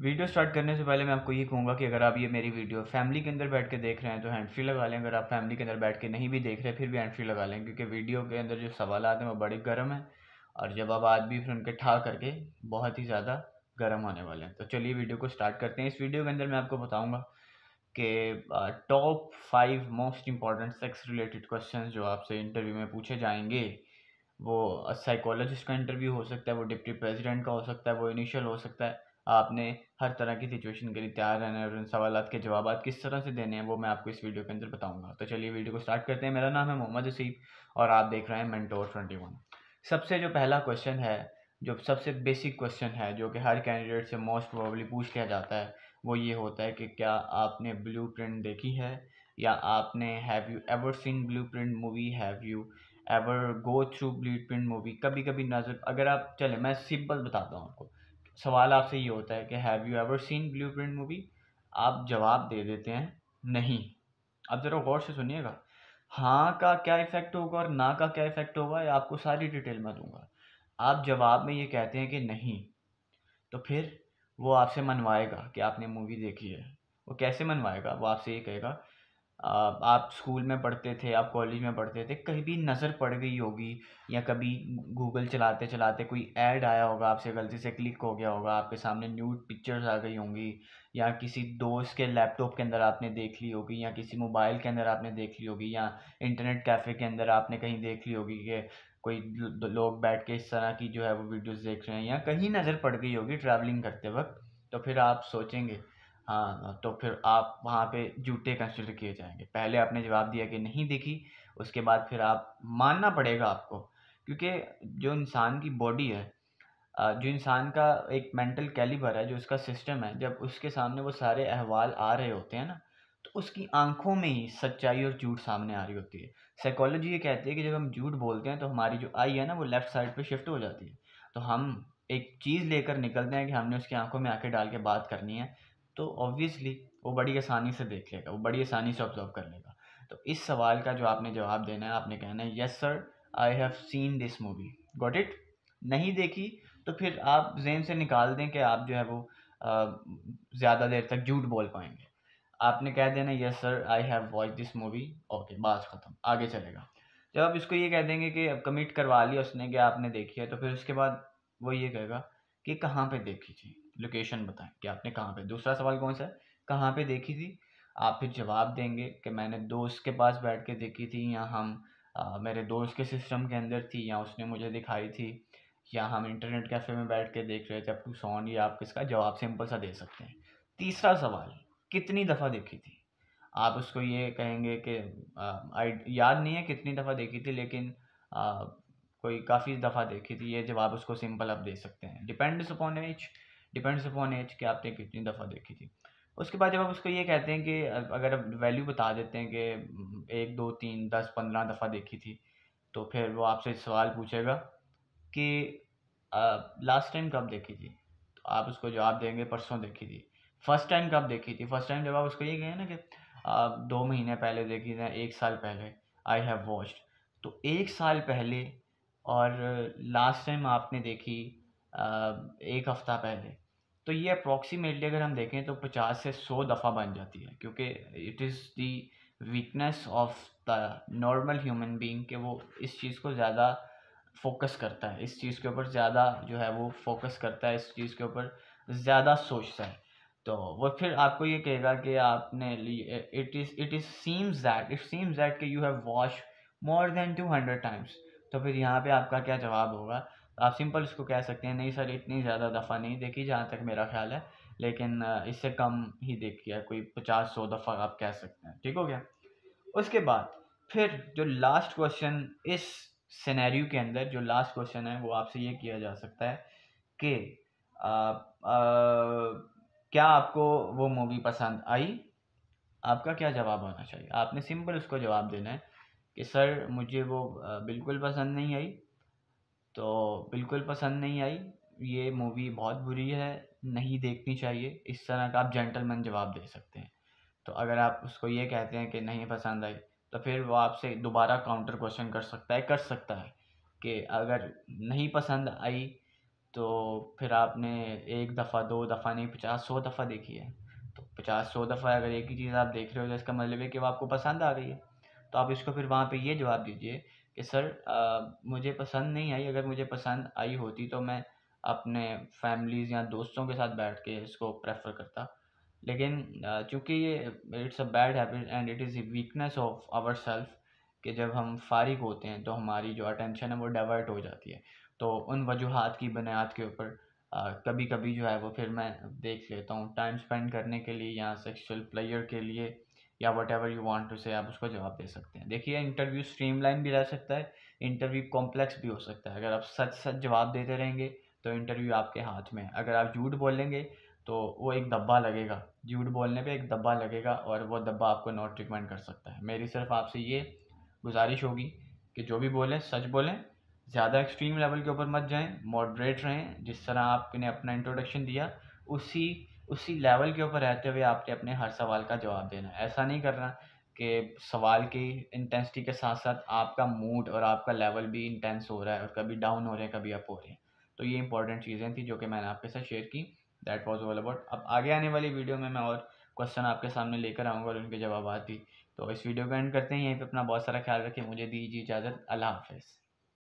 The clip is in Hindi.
वीडियो स्टार्ट करने से पहले मैं आपको ये कहूँगा कि अगर आप ये मेरी वीडियो फैमिली के अंदर बैठ के देख रहे हैं तो हैंड फ्री लगा लें। अगर आप फैमिली के अंदर बैठ के नहीं भी देख रहे, फिर भी हैंड फ्री लगा लें, क्योंकि वीडियो के अंदर जो सवाल हैं, वो बड़े गर्म हैं और जब आप आज भी फिर उनके ठा करके बहुत ही ज़्यादा गर्म होने वाले हैं। तो चलिए वीडियो को स्टार्ट करते हैं। इस वीडियो के अंदर मैं आपको बताऊँगा कि top five most important sex related question जो आपसे इंटरव्यू में पूछे जाएँगे, वो साइकोलॉजिस्ट का इंटरव्यू हो सकता है, वो डिप्टी प्रेसिडेंट का हो सकता है, वो इनिशियल हो सकता है। आपने हर तरह की सिचुएशन के लिए तैयार रहना और उन सवाल के जवाब किस तरह से देने हैं, वो मैं आपको इस वीडियो के अंदर बताऊँगा। तो चलिए वीडियो को स्टार्ट करते हैं। मेरा नाम है मोहम्मद हसीब और आप देख रहे हैं मेंटोर ट्वेंटी वन सबसे जो पहला क्वेश्चन है, जो सबसे बेसिक क्वेश्चन है, जो कि हर कैंडिडेट से मोस्ट प्रोबली पूछ लिया जाता है, वो ये होता है कि क्या आपने ब्लू प्रिंट देखी है या आपने have you ever seen blue print movie have you ever go through blue print movie कभी कभी नज़र, अगर आप चले मैं सिंपल बताता हूँ आपको। सवाल आपसे ये होता है कि have you ever seen blue print movie आप जवाब दे देते हैं, नहीं। अब ज़रा गौर से सुनिएगा। हाँ का क्या इफ़ेक्ट होगा और ना का क्या इफ़ेक्ट होगा, या आपको सारी डिटेल मैं दूँगा। आप जवाब में ये कहते हैं कि नहीं तो फिर वो आपसे मनवाएगा कि आपने मूवी देखी है। वो कैसे मनवाएगा? वो आपसे ये कहेगा आप स्कूल में पढ़ते थे, आप कॉलेज में पढ़ते थे कहीं भी नज़र पड़ गई होगी या कभी गूगल चलाते चलाते कोई ऐड आया होगा, आपसे गलती से क्लिक हो गया होगा, आपके सामने न्यूड पिक्चर्स आ गई होंगी, या किसी दोस्त के लैपटॉप के अंदर आपने देख ली होगी, या किसी मोबाइल के अंदर आपने देख ली होगी, या इंटरनेट कैफ़े के अंदर आपने कहीं देख ली होगी कि कोई लोग बैठ के इस तरह की जो है वो वीडियोज़ देख रहे हैं, या कहीं नज़र पड़ गई होगी ट्रैवलिंग करते वक्त तो फिर आप सोचेंगे हाँ तो फिर आप वहाँ पे जूते कंसिडर किए जाएँगे। पहले आपने जवाब दिया कि नहीं देखी, उसके बाद फिर आप मानना पड़ेगा आपको, क्योंकि जो इंसान की बॉडी है जो इंसान का एक मेंटल कैलिबर है, जो उसका सिस्टम है, जब उसके सामने वो सारे अहवाल आ रहे होते हैं ना तो उसकी आँखों में ही सच्चाई और झूठ सामने आ रही होती है। साइकोलॉजी ये कहती है कि जब हम झूठ बोलते हैं तो हमारी जो आई है ना, वो लेफ़्ट साइड पे शिफ्ट हो जाती है। तो हम एक चीज़ लेकर निकलते हैं कि हमने उसकी आँखों में आँखें डाल के बात करनी है तो ऑब्वियसली वो बड़ी आसानी से देख लेगा वो बड़ी आसानी से ऑब्ज़र्व कर लेगा। तो इस सवाल का जो आपने जवाब देना है, आपने कहना है yes sir I have seen this movie got it नहीं देखी तो फिर आप जेन से निकाल दें कि आप जो है वो ज़्यादा देर तक झूठ बोल पाएँगे। आपने कह देना yes sir I have watch this movie okay बात ख़त्म, आगे चलेगा। जब आप इसको ये कह देंगे कि अब कमिट करवा लिया उसने कि आपने देखी है तो फिर उसके बाद वो ये कहेगा कि कहाँ पे देखी थी? लोकेशन बताएँ कि आपने कहाँ पे दूसरा सवाल कौन सा है? कहाँ पे देखी थी? आप फिर जवाब देंगे कि मैंने दोस्त के पास बैठ के देखी थी या हम आ, मेरे दोस्त के सिस्टम के अंदर थी या उसने मुझे दिखाई थी या हम इंटरनेट कैफ़े में बैठ के देख रहे थे अप टू सॉन या आप किसका जवाब सिंपल सा दे सकते हैं। तीसरा सवाल कितनी दफ़ा देखी थी? आप उसको ये कहेंगे कि याद नहीं है कितनी दफ़ा देखी थी लेकिन आ, कोई काफ़ी दफ़ा देखी थी ये जवाब उसको सिंपल आप दे सकते हैं। Depends upon age depends upon age कि आपने कितनी दफ़ा देखी थी। उसके बाद जब आप उसको ये कहते हैं कि अगर आप वैल्यू बता देते हैं कि एक, दो, तीन, दस, पंद्रह दफ़ा देखी थी तो फिर वो आपसे सवाल पूछेगा कि लास्ट टाइम कब देखी थी? तो आप उसको जवाब देंगे, परसों देखी थी। फ़र्स्ट टाइम कब देखी थी? फ़र्स्ट टाइम जब आप उसको ये कहें ना कि आप दो महीने पहले देखी थी, एक साल पहले आई हैव वॉच्ड तो एक साल पहले और लास्ट टाइम आपने देखी एक हफ़्ता पहले तो ये अप्रॉक्सीमेटली अगर हम देखें तो पचास से सौ दफ़ा बन जाती है, क्योंकि it is the weakness of the normal human being कि वो इस चीज़ को ज़्यादा फोकस करता है, इस चीज़ के ऊपर ज़्यादा जो है वो फोकस करता है, इस चीज़ के ऊपर ज़्यादा सोचता है। तो वो फिर आपको ये कहेगा कि आपने it is it is seems that it seems that कि you have watched more than two hundred times तो फिर यहाँ पे आपका क्या जवाब होगा? आप सिंपल इसको कह सकते हैं, नहीं सर, इतनी ज़्यादा दफ़ा नहीं देखी जहाँ तक मेरा ख्याल है, लेकिन इससे कम ही देखी है, कोई पचास सौ दफ़ा आप कह सकते हैं, ठीक हो गया? उसके बाद फिर जो लास्ट क्वेश्चन इस सिनेरियो के अंदर जो लास्ट क्वेश्चन है, वो आपसे ये किया जा सकता है कि क्या आपको वो मूवी पसंद आई? आपका क्या जवाब होना चाहिए? आपने सिंपल उसको जवाब देना है कि, सर, मुझे वो बिल्कुल पसंद नहीं आई तो बिल्कुल पसंद नहीं आई। ये मूवी बहुत बुरी है, नहीं देखनी चाहिए। इस तरह का आप जेंटलमैन जवाब दे सकते हैं। तो अगर आप उसको ये कहते हैं कि नहीं पसंद आई तो फिर वो आपसे दोबारा काउंटर क्वेश्चन कर सकता है, कर सकता है कि अगर नहीं पसंद आई तो फिर आपने एक दफ़ा, दो दफ़ा नहीं, पचास, सौ दफ़ा देखी है। तो पचास, सौ दफ़ा अगर एक ही चीज़ आप देख रहे हो तो इसका मतलब है कि वो आपको पसंद आ गई है। तो आप इसको फिर वहाँ पे ये जवाब दीजिए कि सर आ, मुझे पसंद नहीं आई अगर मुझे पसंद आई होती तो मैं अपने फैमिलीज़ या दोस्तों के साथ बैठ के इसको प्रेफर करता। लेकिन चूँकि ये it's a bad habit and it is weakness of our self कि जब हम फारिग होते हैं तो हमारी जो अटेंशन है वो डाइवर्ट हो जाती है। तो उन वजूहत की बुनियाद के ऊपर कभी कभी जो है वो फिर मैं देख लेता हूँ। टाइम स्पेंड करने के लिए या सेक्सुअल प्लेयर के लिए या whatever you want to say आप उसका जवाब दे सकते हैं। देखिए इंटरव्यू स्ट्रीमलाइन भी रह सकता है इंटरव्यू कॉम्प्लेक्स भी हो सकता है। अगर आप सच सच जवाब देते रहेंगे तो इंटरव्यू आपके हाथ में अगर आप झूठ बोलेंगे तो वो एक दब्बा लगेगा। झूठ बोलने पे एक दब्बा लगेगा और वो दब्बा आपको नॉट रिकमेंड कर सकता है। मेरी सिर्फ़ आपसे ये गुजारिश होगी कि जो भी बोलें, सच बोलें, ज़्यादा एक्सट्रीम लेवल के ऊपर मत जाएँ मॉडरेट रहें। जिस तरह आपने अपना इंट्रोडक्शन दिया, उसी उसी लेवल के ऊपर रहते हुए आपने अपने हर सवाल का जवाब देना ऐसा नहीं करना कि सवाल की इंटेंसिटी के साथ साथ आपका मूड और आपका लेवल भी इंटेंस हो रहा है और कभी डाउन हो रहे हैं, कभी अप हो रहे हैं। तो ये इंपॉर्टेंट चीज़ें थी जो कि मैंने आपके साथ शेयर की। दैट वॉज़ ऑल अबाउट अब आगे आने वाली वीडियो में मैं और क्वेश्चन आपके सामने लेकर आऊँगा और उनके जवाब भी तो इस वीडियो को एंड करते हैं। यहीं पर अपना बहुत सारा ख्याल रखें मुझे दीजिए इजाज़त। अल्लाह हाफिज़।